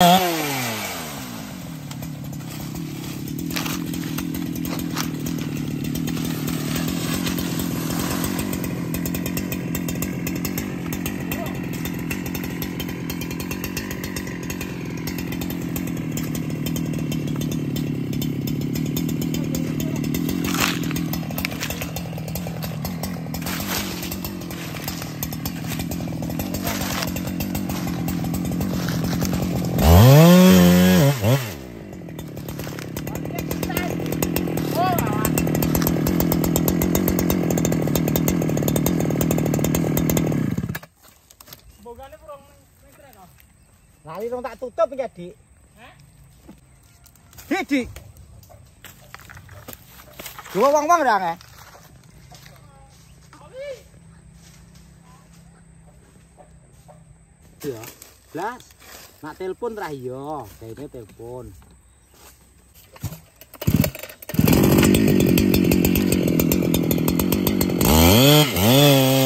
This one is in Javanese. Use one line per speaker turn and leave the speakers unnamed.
Ah. Lali rong tak tutup iki, Dik. Dik, Dik. Dua wong-wong ra nge? Iya. Blas. Nak telepon ra iya, gaene telepon.
Oh